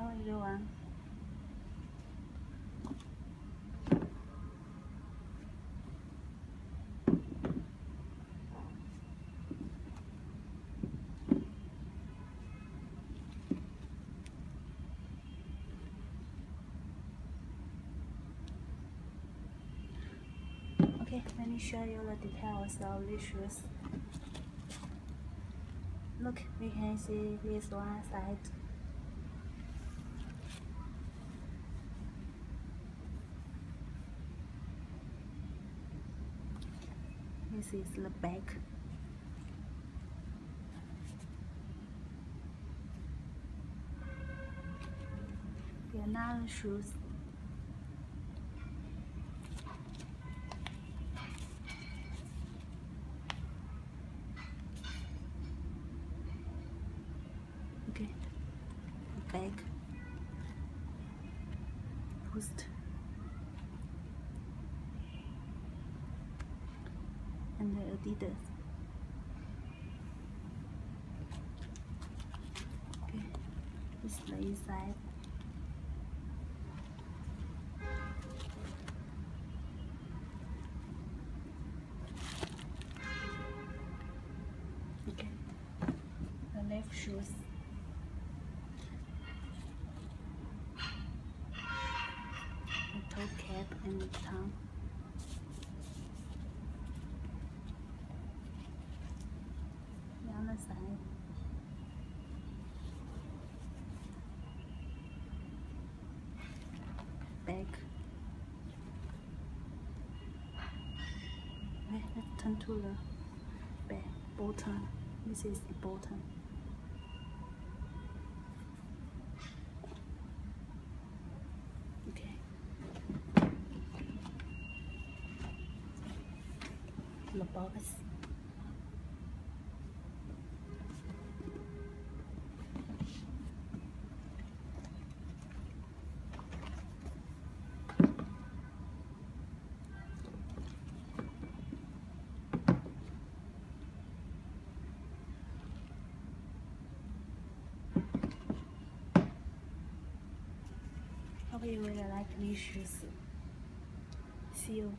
Hello everyone. Okay, let me show you the details of these shoes. Look, we can see this one side This is the back. Another shoes. Okay, back, boost. And the Adidas. Okay, this is the inside. Okay, the left shoes. The toe cap and the tongue. Side. Back. Let's turn to the back bottom. This is the bottom. Okay. The box. Hope you really like these shoes. See you.